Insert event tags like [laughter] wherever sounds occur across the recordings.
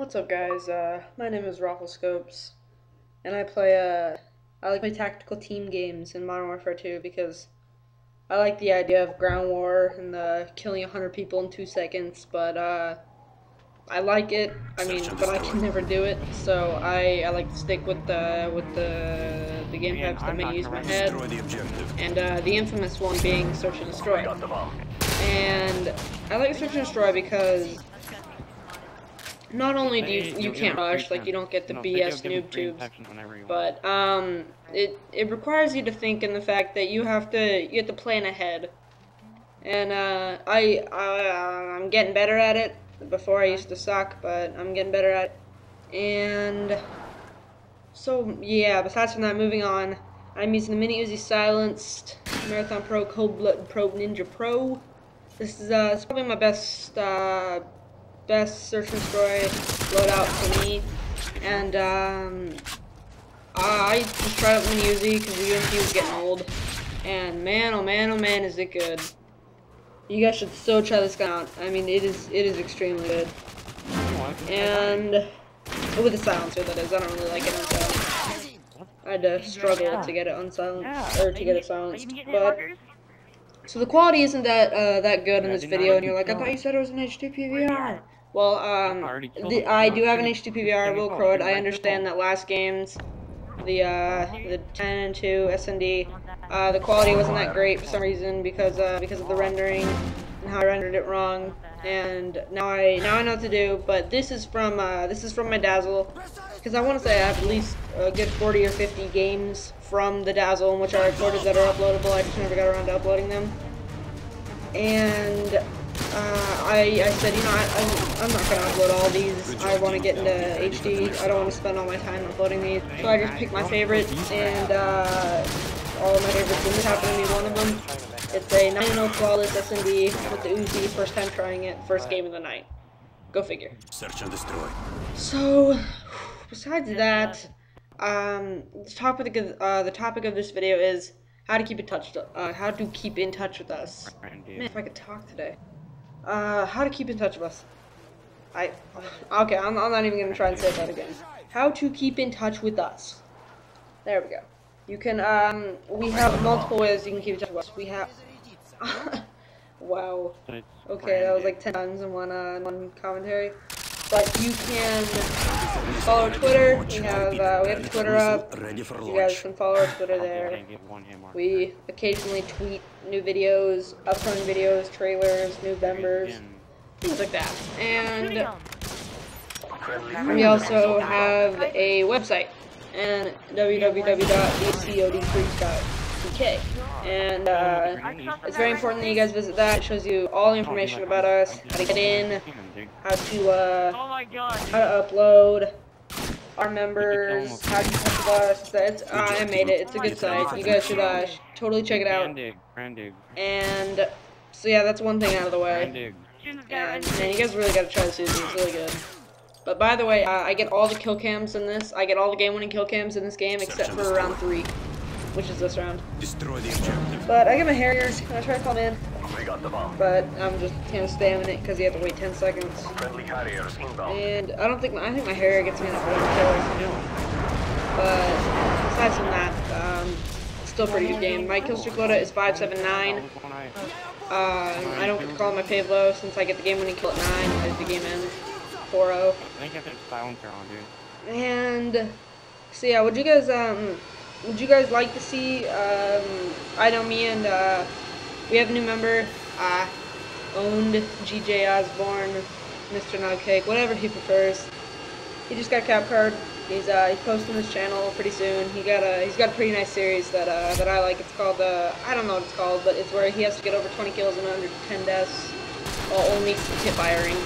What's up, guys? Uh, my name is Raffle Scopes, and I play uh, I like play tactical team games in Modern Warfare 2 because I like the idea of ground war and uh, killing hundred people in two seconds. But uh, I like it. I mean, but I can never do it. So I, I like to stick with the with the the game types that may use my head, and uh, the infamous one being search and destroy. And I like search and destroy because not only do you you can't rush, like you don't get the BS noob tubes, but um, it it requires you to think in the fact that you have to you have to plan ahead, and uh, I I I'm getting better at it. Before I used to suck, but I'm getting better at it. And so yeah. Besides from that, moving on, I'm using the Mini Uzi Silenced Marathon Pro Cold Blood Pro Ninja Pro. This is uh, it's probably my best uh, best search and destroy loadout for me. And um, I just tried out Mini Uzi because the UMP was getting old. And man, oh man, oh man, is it good. You guys should so try this gun out. I mean, it is it is extremely good. And with the silencer, that is. I don't really like it. I had to struggle to get it unsilenced or to get it silenced, but. So the quality isn't that uh, that good in this video, and you're like, I thought you said it was an HD PVR. Well, um, the, I do have an HD PVR. I will crow it. I understand that last games, the uh, the 10 and 2 SND, uh, the quality wasn't that great for some reason because uh, because of the rendering and how I rendered it wrong. And now I now I know what to do. But this is from uh, this is from my Dazzle because I want to say I have at least a good 40 or 50 games from the Dazzle in which I recorded that are uploadable. I just never got around to uploading them. And uh, I, I said, you know, I, I'm, I'm not going to upload all these. I want to get into HD. I don't want to spend all my time uploading these. So I just picked my favorites, and uh, all of my favorites, and this happened to be one of them. It's a 9 Flawless SND with the Uzi, first time trying it, first game of the night. Go figure. Search and destroy. So, besides that, um, the topic of uh, the topic of this video is how to keep in touch. Uh, how to keep in touch with us. Man, if I could talk today. Uh, how to keep in touch with us. I, okay, I'm, I'm not even going to try and say that again. How to keep in touch with us. There we go. You can, um, we have multiple ways you can keep in touch with us. We have, [laughs] wow. Okay, that was like 10 times in one, uh, one commentary. But you can follow our Twitter. We have, uh, we have Twitter up. You guys can follow our Twitter there. We occasionally tweet new videos, upcoming videos, trailers, new members, things like that. And we also have a website, and www.thecodfreakz.tk. And uh, it's very important that you guys visit that. It shows you all the information about us, how to get in, how to uh, how to upload, our members, how to touch with us. It's, uh, I made it. It's a good site. You guys should uh, totally check it out. And so yeah, that's one thing out of the way. And man, you guys really gotta try this. It's really good. But by the way, uh, I get all the kill cams in this. I get all the game-winning kill cams in this game except for round three which is this round. Destroy the objective. But I get my Harriers, and I try to come in. But I'm just kind of spamming it because you have to wait 10 seconds. Friendly Harriers inbound. And I don't think my, I think my Harrier gets me enough one kill. But aside from that, um, still pretty good game. My kill streak quota is 579. Uh, I don't call my payload since I get the game winning kill at 9 as the game ends. 4-0. I think I put silencer on, dude. And so yeah, would you guys um would you guys like to see, um, I know me and, uh, we have a new member, uh, owned GJ Osborne, Mr. Nugcake, whatever he prefers. He just got cap card. He's, uh, he's posting his channel pretty soon. He got a, he's got a pretty nice series that, uh, that I like. It's called, uh, I don't know what it's called, but it's where he has to get over 20 kills and under 10 deaths while only hit by a ring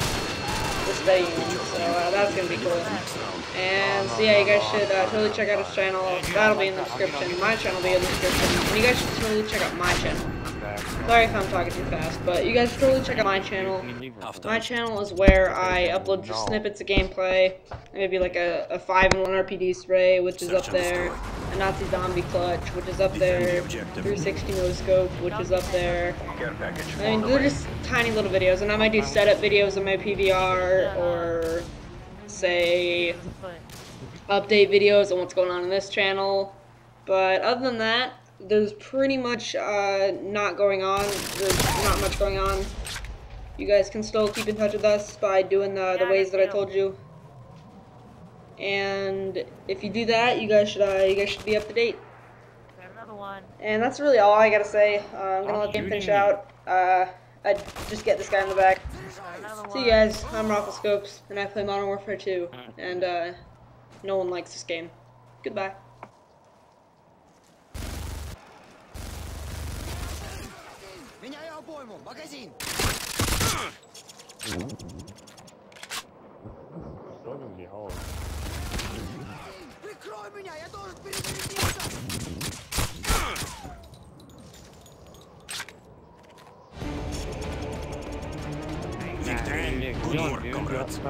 this betting so uh, that's gonna be cool. And so yeah, you guys should uh, totally check out his channel. That'll be in the description. My channel will be in the description. And you guys should totally check out my channel. Sorry if I'm talking too fast, but you guys should totally check out my channel. My channel is where I upload just snippets of gameplay, maybe like a, a 5 in 1 RPD spray, which is up there, a Nazi zombie clutch, which is up there, 360 no scope, which is up there. I mean, they're just tiny little videos, and I might do setup videos of my PVR, or say update videos on what's going on in this channel. But other than that, there's pretty much uh, not going on. There's not much going on. You guys can still keep in touch with us by doing the, the ways that I told you. And if you do that, you guys should uh, you guys should be up to date. Another one. And that's really all I gotta say. Uh, I'm gonna I'm let the game finish out. Uh, I just get this guy in the back. See one. you guys. I'm Scopes, and I play Modern Warfare 2. And uh, no one likes this game. Goodbye. Обойму! Магазин! Прикрой меня! Я должен перезарядиться! Victory. Good work, comrades.